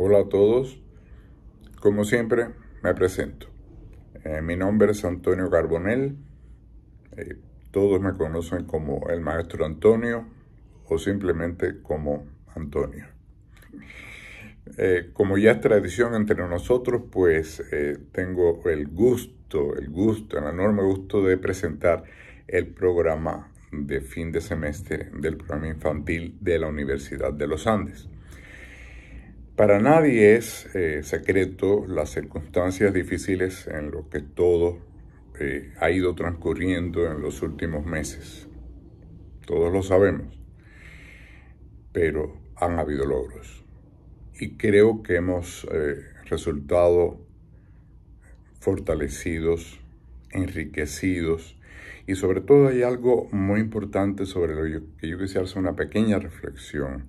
Hola a todos. Como siempre, me presento. Eh, mi nombre es Antonio Carbonell. Eh, todos me conocen como el maestro Antonio o simplemente como Antonio. Eh, como ya es tradición entre nosotros, pues tengo el gusto, el gusto, el enorme gusto de presentar el programa de fin de semestre del programa infantil de la Universidad de los Andes. Para nadie es eh, secreto las circunstancias difíciles en lo que todo eh, ha ido transcurriendo en los últimos meses. Todos lo sabemos, pero han habido logros. Y creo que hemos eh, resultado fortalecidos, enriquecidos, y sobre todo hay algo muy importante sobre lo que yo quisiera hacer una pequeña reflexión,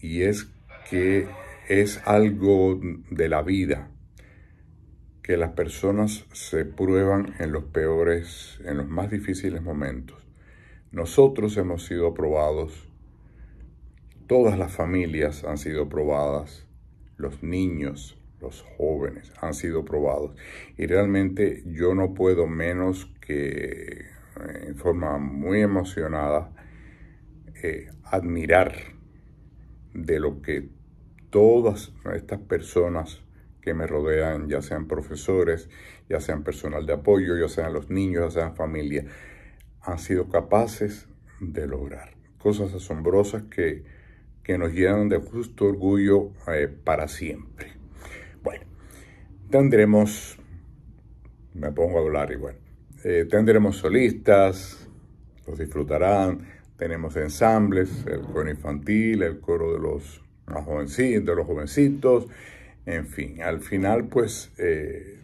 y es que es algo de la vida que las personas se prueban en los peores, en los más difíciles momentos. Nosotros hemos sido probados, todas las familias han sido probadas, los niños, los jóvenes han sido probados. Y realmente yo no puedo menos que eh, en forma muy emocionada eh, admirar de lo que todas estas personas que me rodean, ya sean profesores, ya sean personal de apoyo, ya sean los niños, ya sean familia, han sido capaces de lograr cosas asombrosas que, que nos llenan de justo orgullo eh, para siempre. Bueno, tendremos, me pongo a hablar igual, eh, tendremos solistas, los disfrutarán, tenemos ensambles, el coro infantil, el coro de los de los jovencitos, en fin, al final pues eh,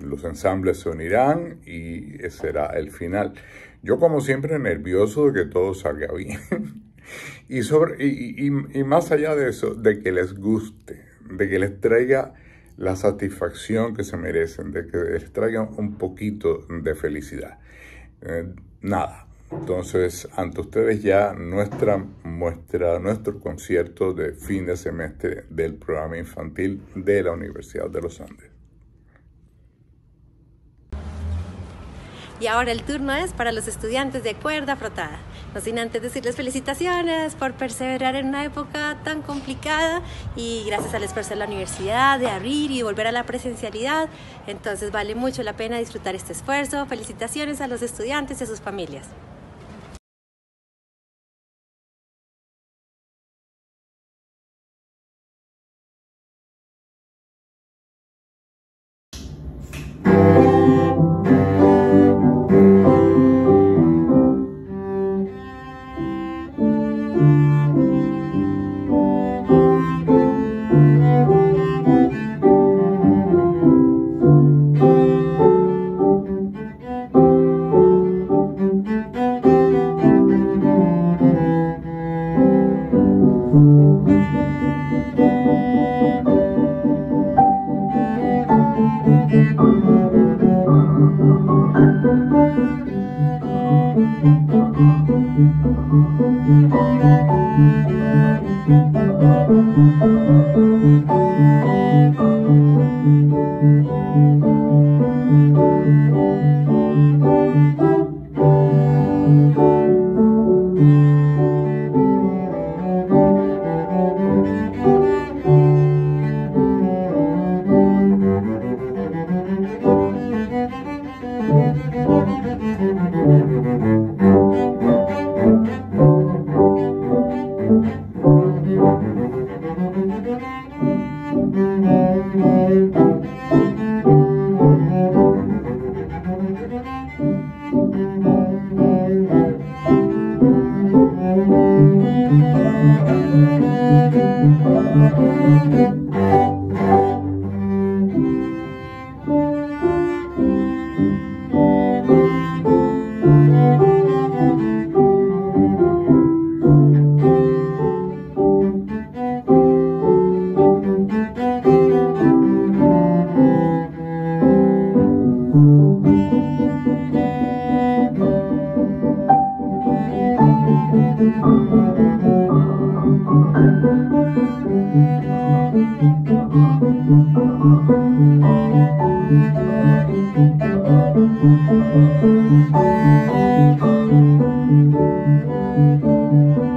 los ensambles se unirán y será el final. Yo como siempre nervioso de que todo salga bien y, sobre, y, y más allá de eso, de que les guste, de que les traiga la satisfacción que se merecen, de que les traiga un poquito de felicidad. Eh, nada, entonces, ante ustedes ya nuestra muestra, nuestro concierto de fin de semestre del programa infantil de la Universidad de los Andes. Y ahora el turno es para los estudiantes de cuerda frotada. No sin antes decirles felicitaciones por perseverar en una época tan complicada y gracias al esfuerzo de la universidad de abrir y volver a la presencialidad. Entonces vale mucho la pena disfrutar este esfuerzo. Felicitaciones a los estudiantes y a sus familias. Thank you.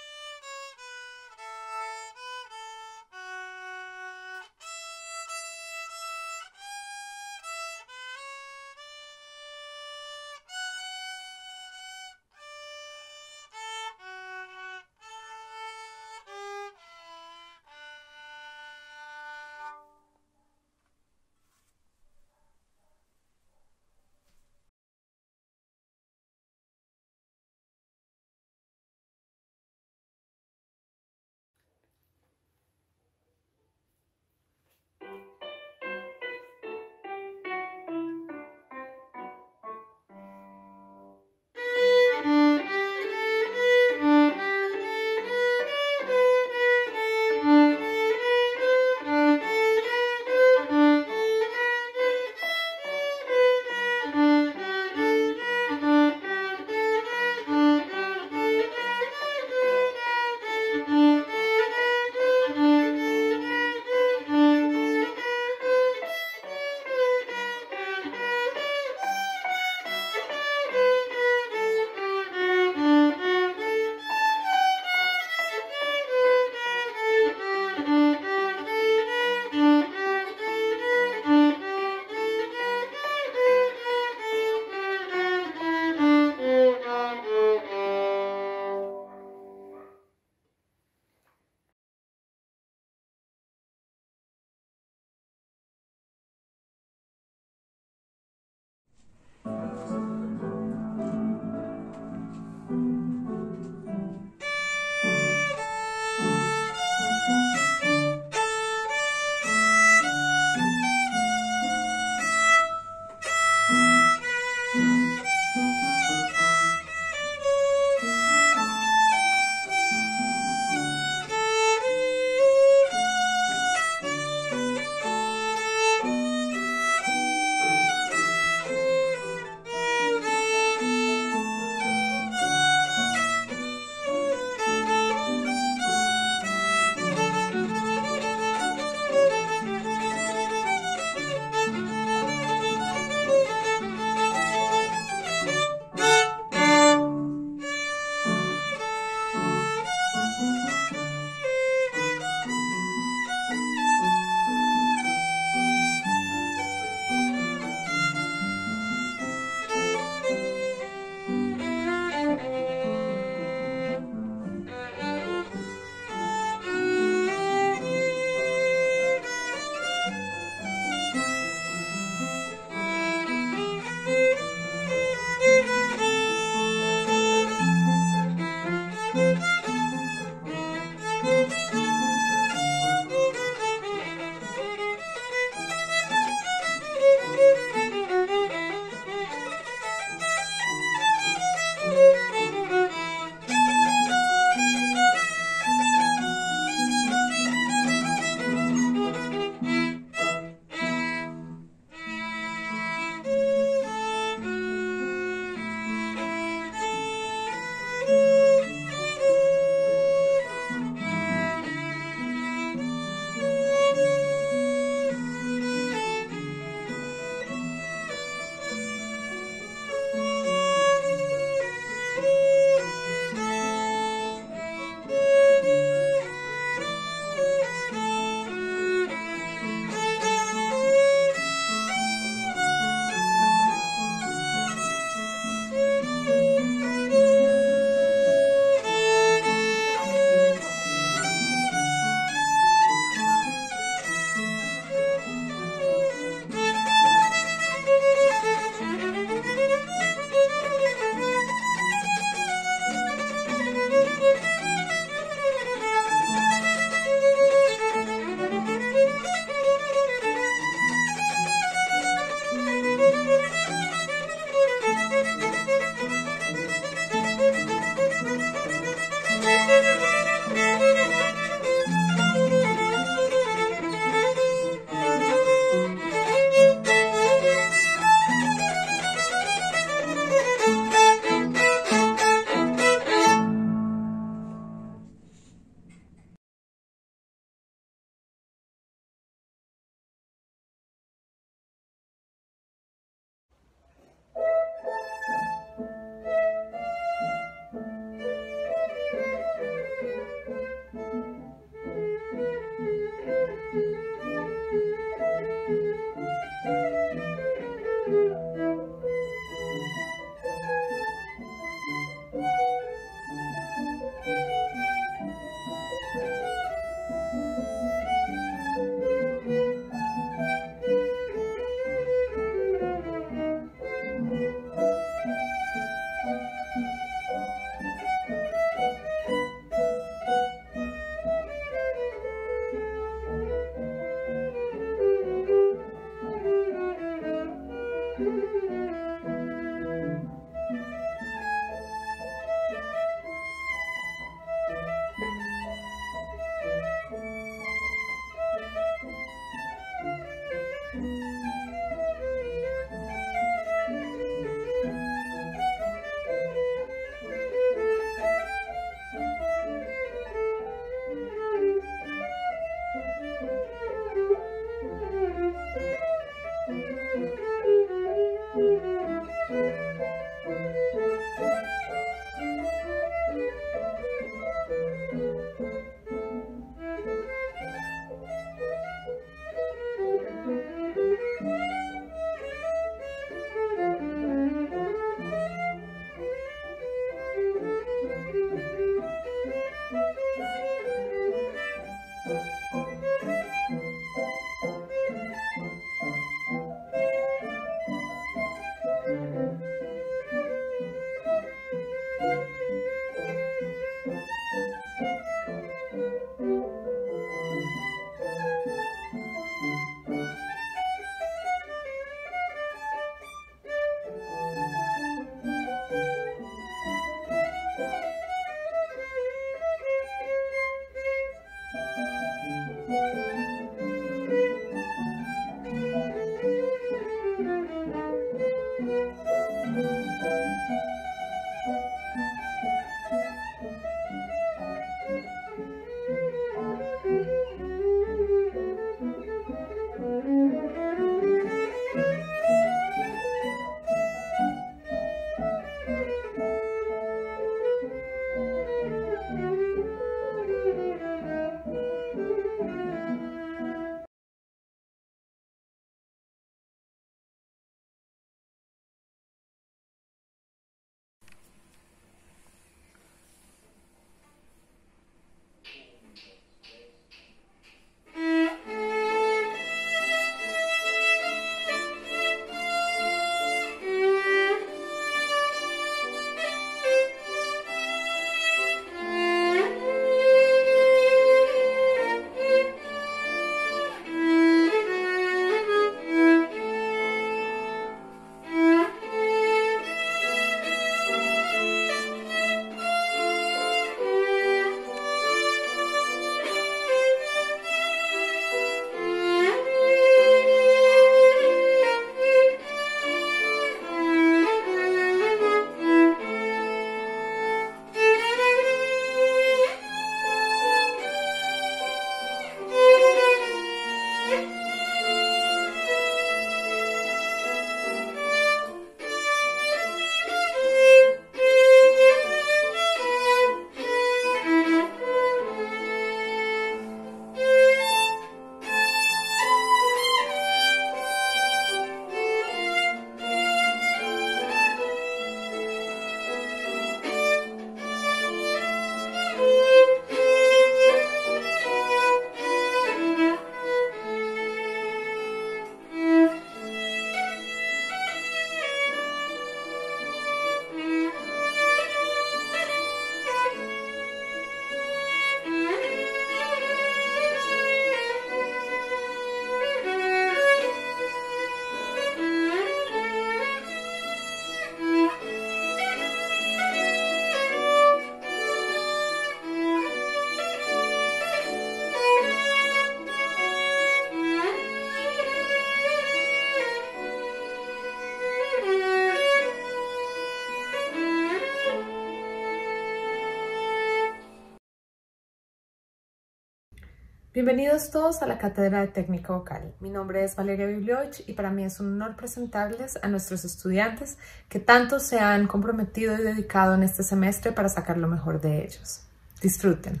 Bienvenidos todos a la Cátedra de Técnica Vocal. Mi nombre es Valeria Bibliovich y para mí es un honor presentarles a nuestros estudiantes que tanto se han comprometido y dedicado en este semestre para sacar lo mejor de ellos. Disfruten.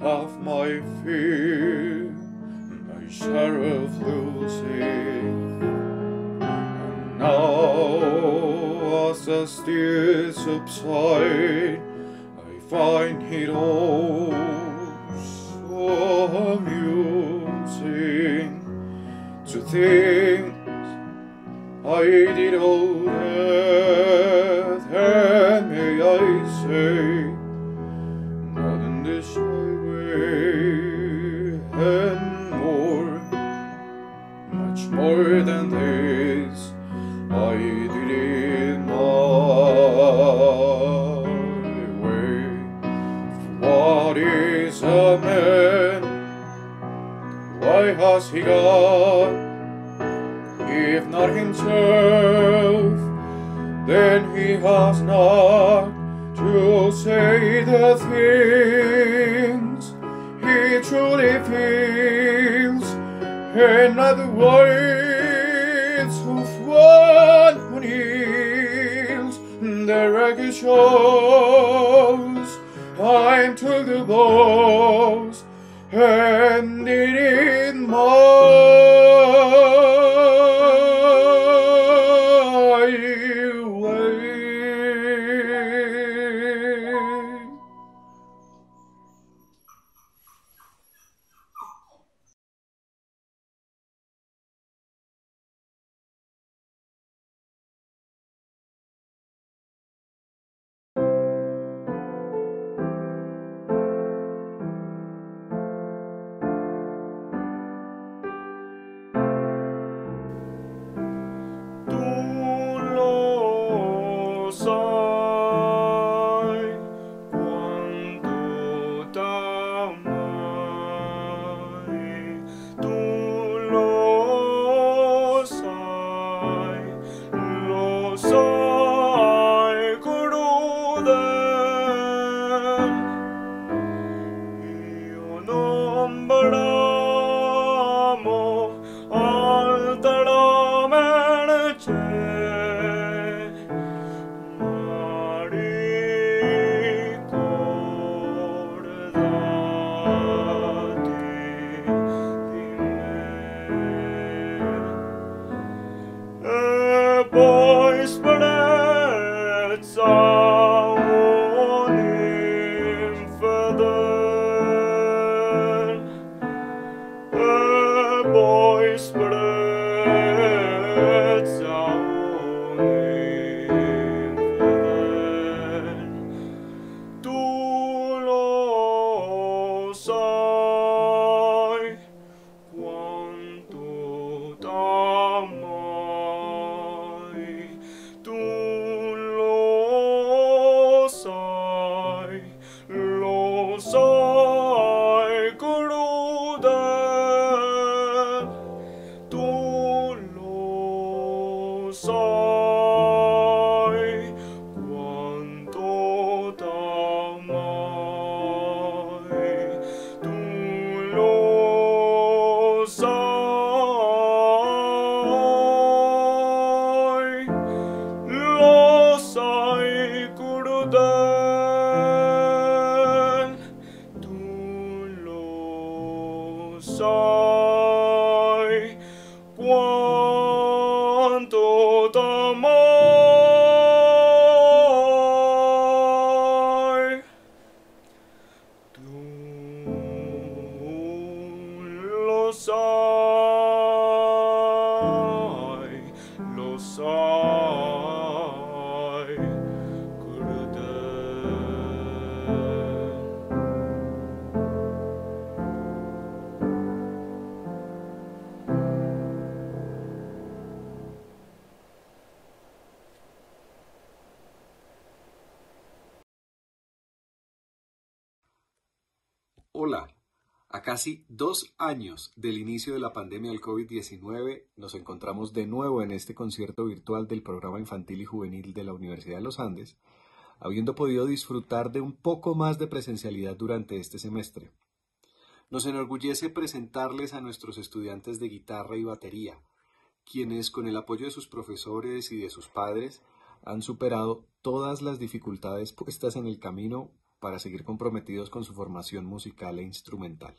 Have my fear, my share of losing. And now, as the tears subside, I find it all so amusing to think I did all that, He got? If not himself, then he has not to say the things he truly feels, and not the words of one who kneels. The record shows I'm to the blows and it in more. Dos años del inicio de la pandemia del COVID-19 nos encontramos de nuevo en este concierto virtual del programa infantil y juvenil de la Universidad de los Andes, habiendo podido disfrutar de un poco más de presencialidad durante este semestre. Nos enorgullece presentarles a nuestros estudiantes de guitarra y batería, quienes con el apoyo de sus profesores y de sus padres han superado todas las dificultades puestas en el camino para seguir comprometidos con su formación musical e instrumental.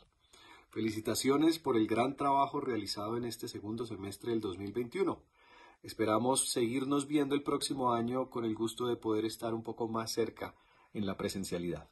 Felicitaciones por el gran trabajo realizado en este segundo semestre del 2021. Esperamos seguirnos viendo el próximo año con el gusto de poder estar un poco más cerca en la presencialidad.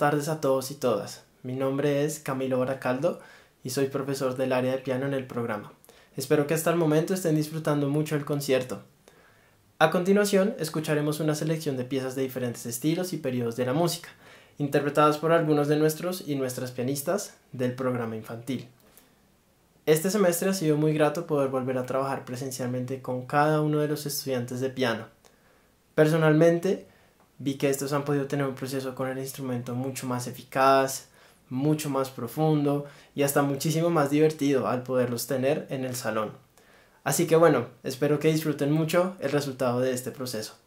Tardes a todos y todas. Mi nombre es Camilo Baracaldo y soy profesor del área de piano en el programa. Espero que hasta el momento estén disfrutando mucho el concierto. A continuación, escucharemos una selección de piezas de diferentes estilos y periodos de la música, interpretadas por algunos de nuestros y nuestras pianistas del programa infantil. Este semestre ha sido muy grato poder volver a trabajar presencialmente con cada uno de los estudiantes de piano. Personalmente, vi que estos han podido tener un proceso con el instrumento mucho más eficaz, mucho más profundo y hasta muchísimo más divertido al poderlos tener en el salón. Así que bueno, espero que disfruten mucho el resultado de este proceso.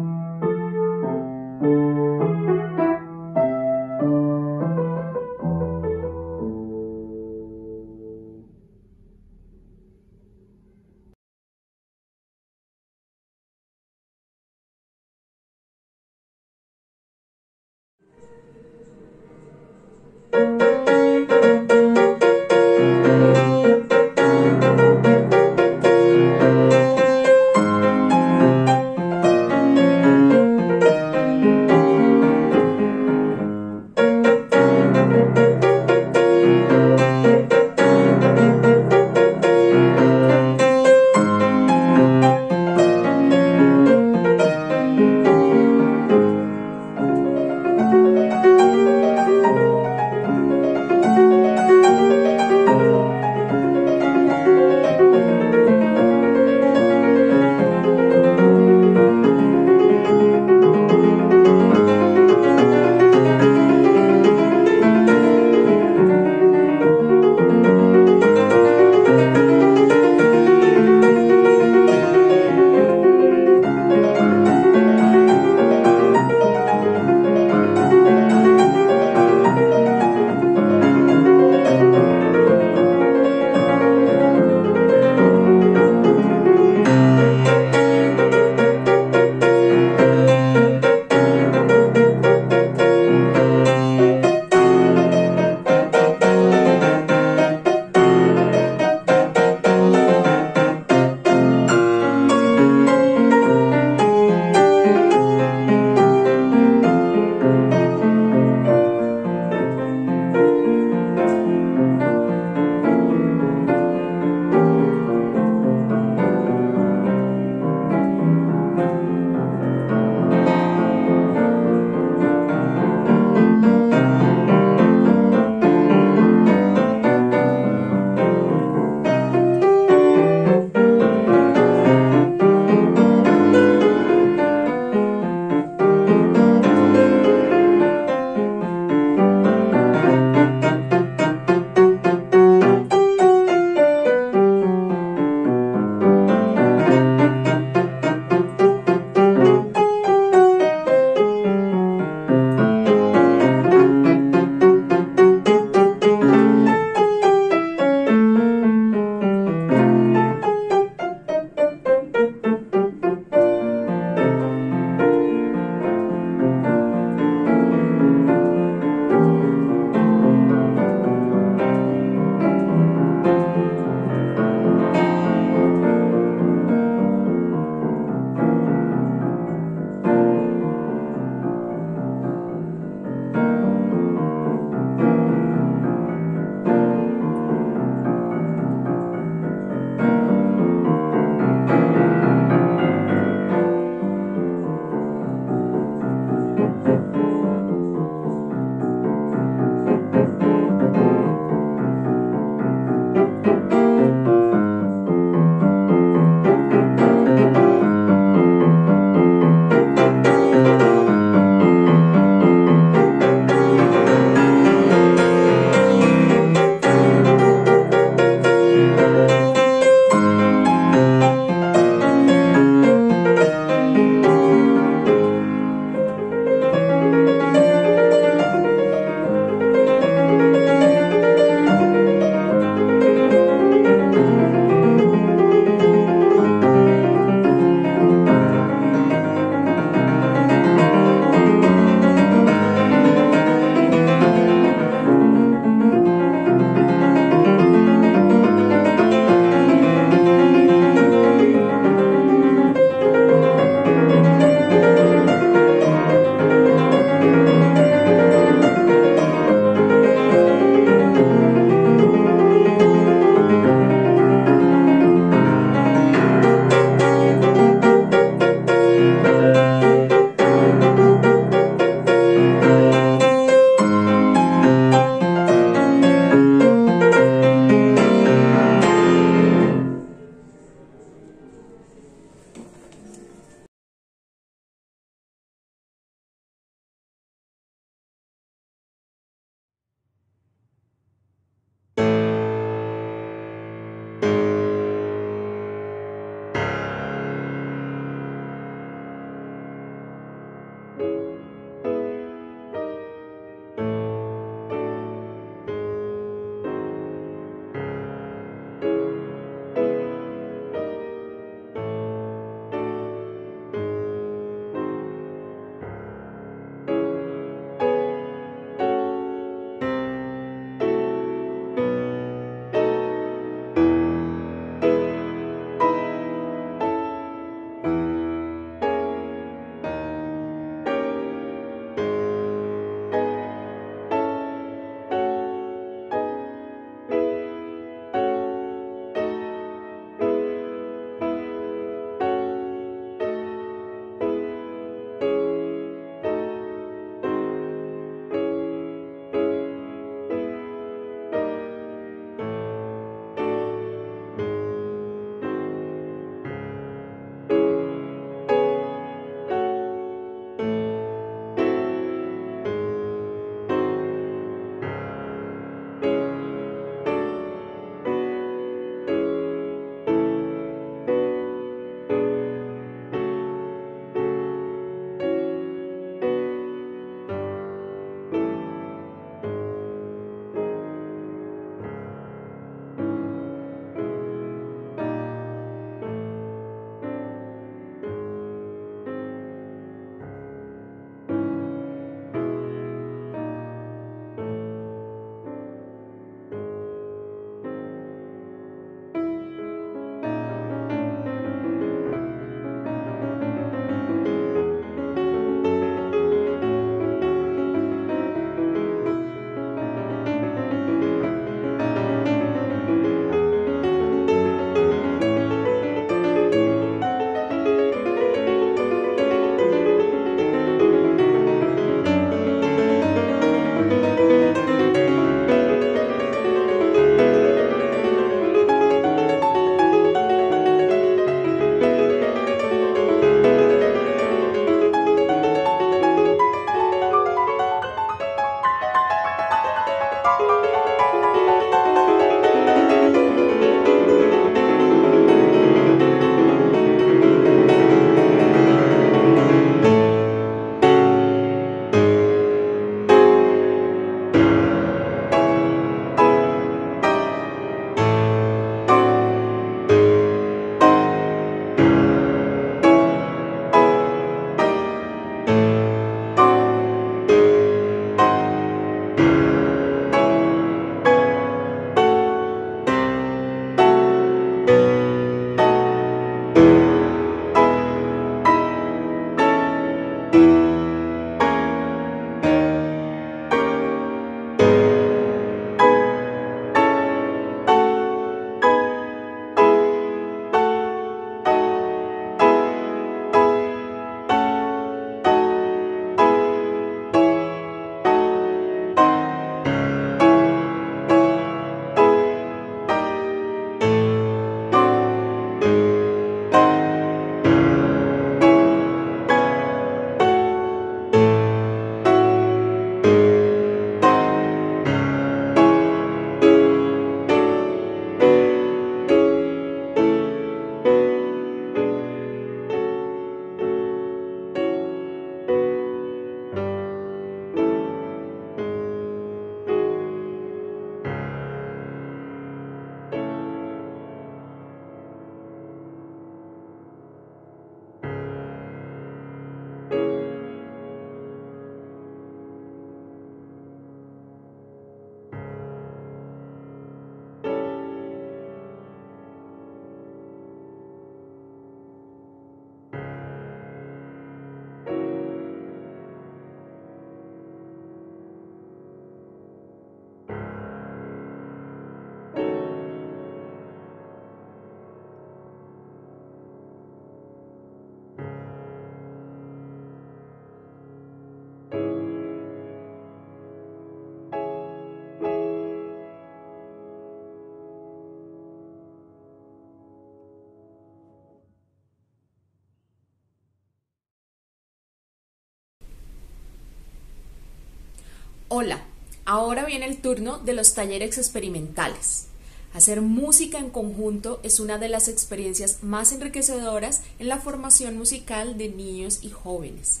Hola, ahora viene el turno de los talleres experimentales. Hacer música en conjunto es una de las experiencias más enriquecedoras en la formación musical de niños y jóvenes.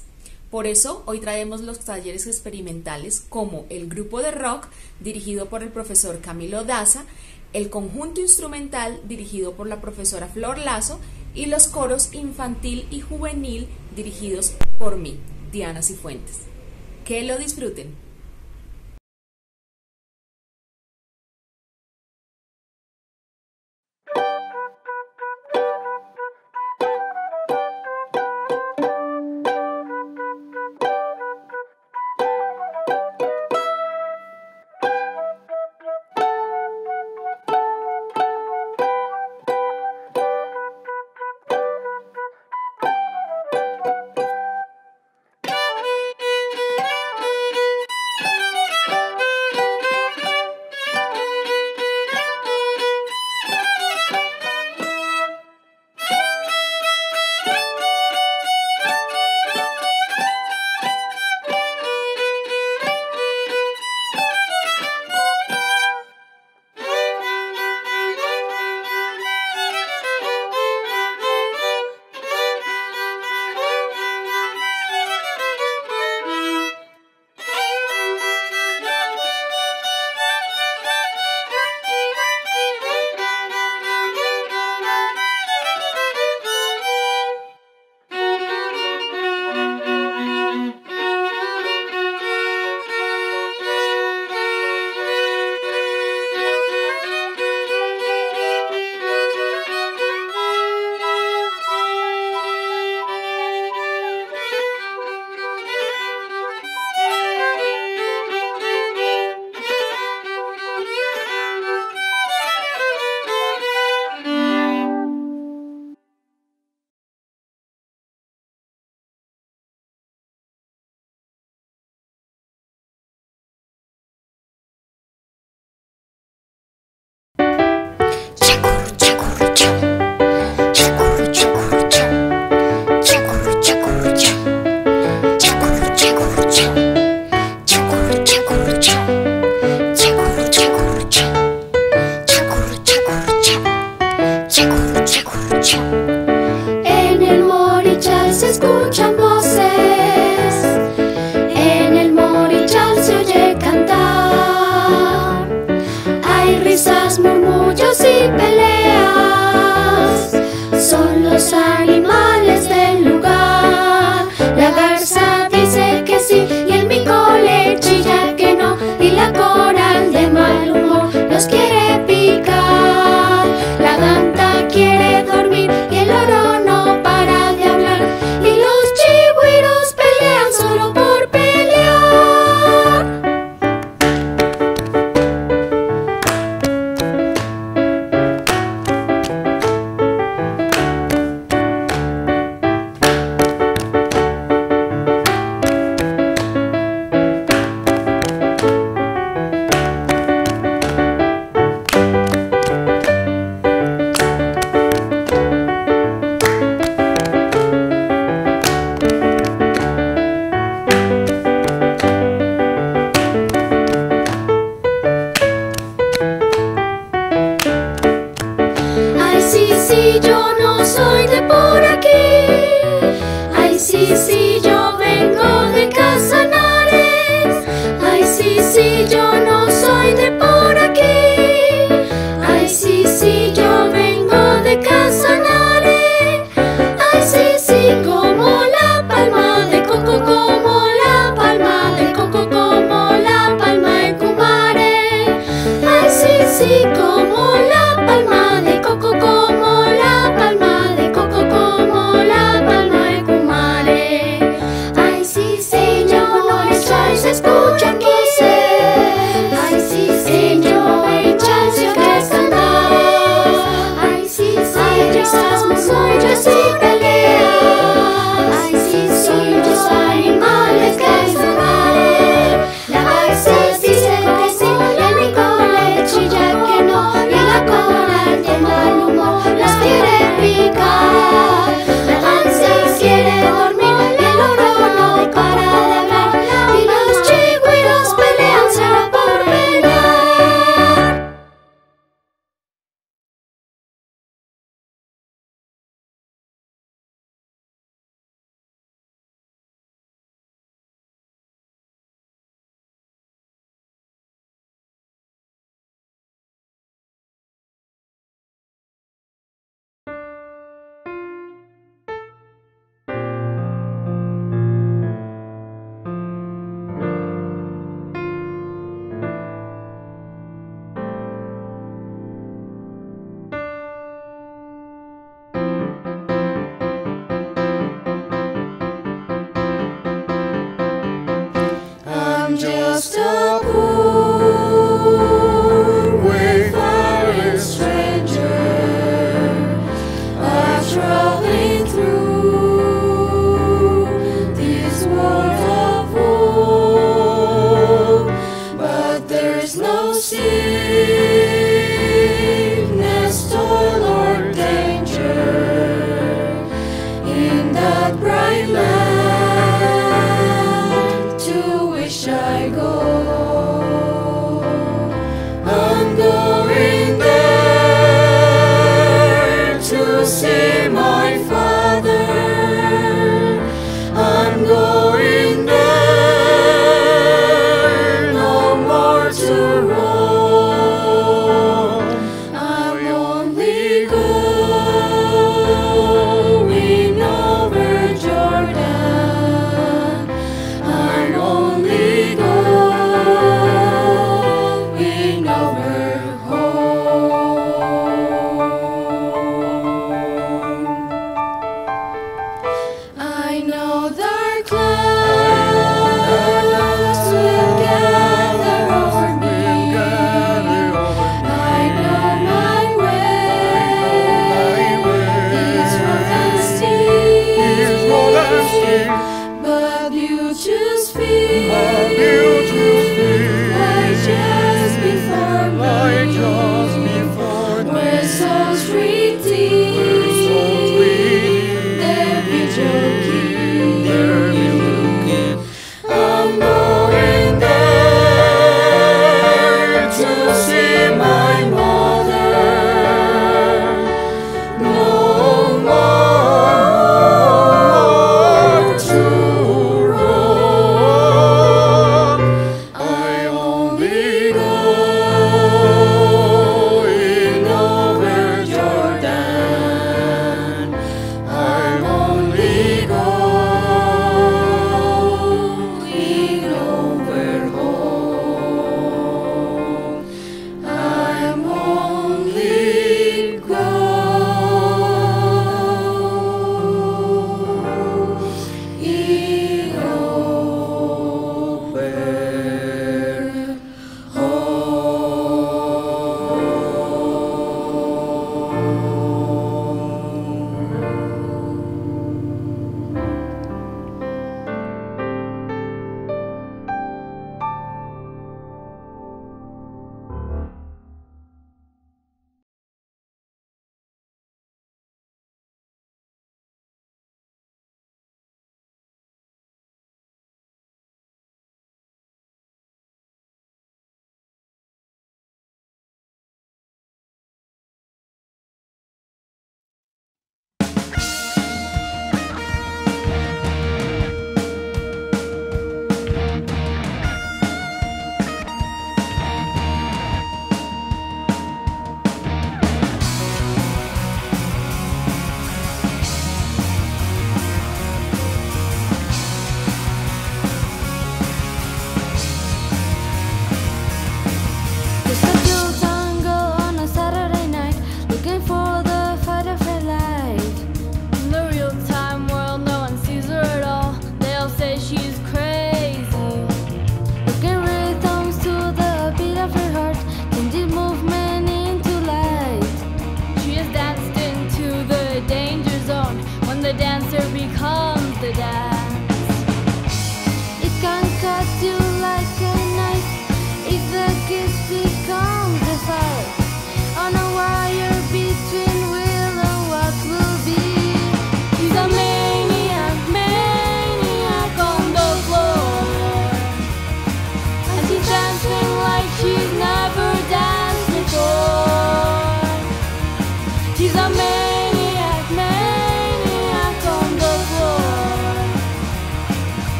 Por eso hoy traemos los talleres experimentales como el grupo de rock dirigido por el profesor Camilo Daza, el conjunto instrumental dirigido por la profesora Flor Lazo y los coros infantil y juvenil dirigidos por mí, Diana Cifuentes. Que lo disfruten.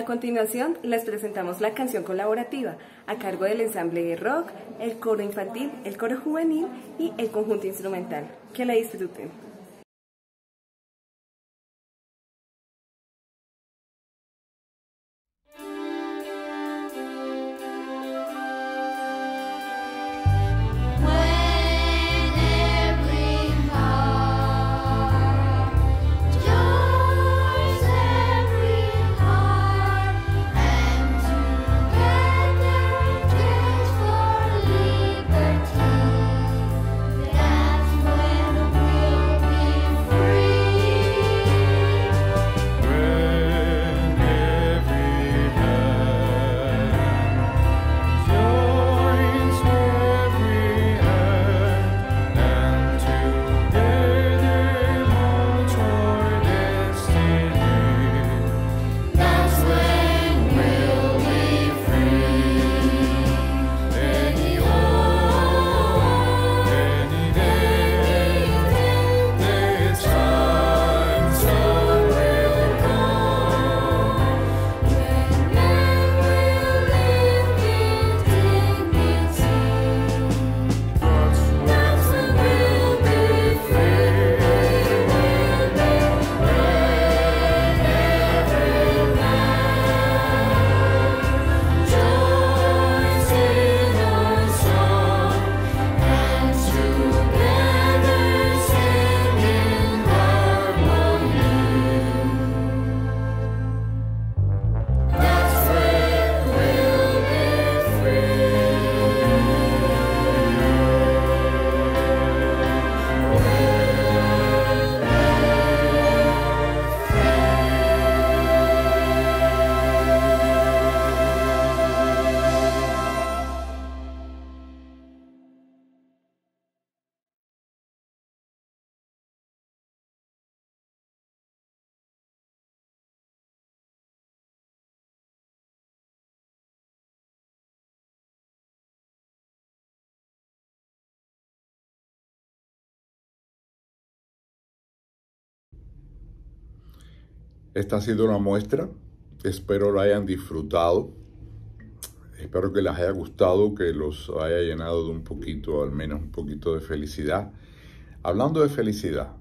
A continuación, les presentamos la canción colaborativa a cargo del ensamble de rock, el coro infantil, el coro juvenil y el conjunto instrumental. Que la disfruten. Esta ha sido una muestra. Espero la hayan disfrutado. Espero que les haya gustado, que los haya llenado de un poquito, al menos un poquito de felicidad. Hablando de felicidad,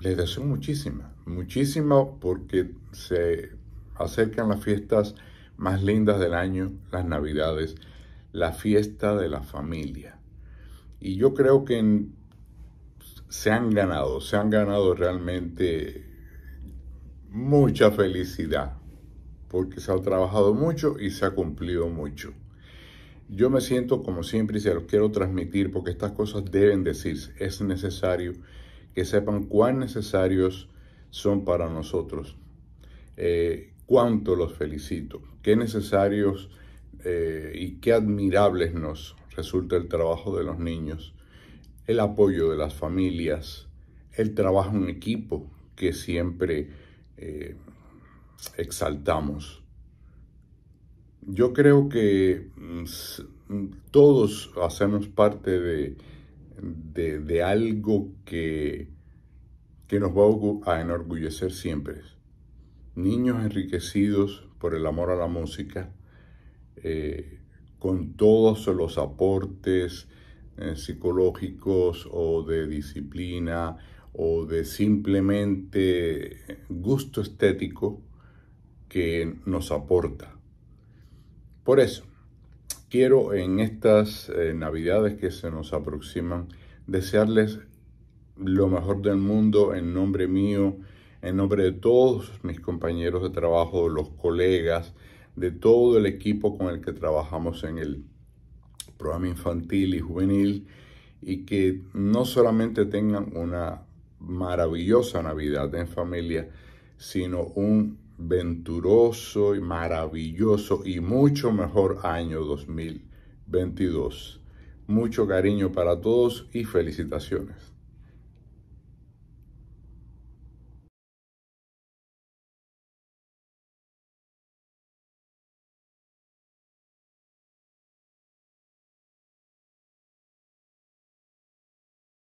les deseo muchísima, muchísima porque se acercan las fiestas más lindas del año, las navidades, la fiesta de la familia. Y yo creo que se han ganado, se han ganado realmente mucha felicidad, porque se ha trabajado mucho y se ha cumplido mucho. Yo me siento como siempre y se los quiero transmitir porque estas cosas deben decirse. Es necesario que sepan cuán necesarios son para nosotros. Eh, cuánto los felicito. Qué necesarios eh, y qué admirables nos resulta el trabajo de los niños, el apoyo de las familias, el trabajo en equipo que siempre eh, exaltamos. Yo creo que mm, mm, todos hacemos parte de, de- algo que, que nos va a enorgullecer siempre. Niños enriquecidos por el amor a la música, eh, con todos los aportes eh, psicológicos o de disciplina o de simplemente gusto estético que nos aporta. Por eso, quiero en estas eh, navidades que se nos aproximan desearles lo mejor del mundo en nombre mío, en nombre de todos mis compañeros de trabajo, los colegas, de todo el equipo con el que trabajamos en el programa infantil y juvenil y que no solamente tengan una maravillosa Navidad en familia, sino un venturoso y maravilloso y mucho mejor año 2022. Mucho cariño para todos y felicitaciones.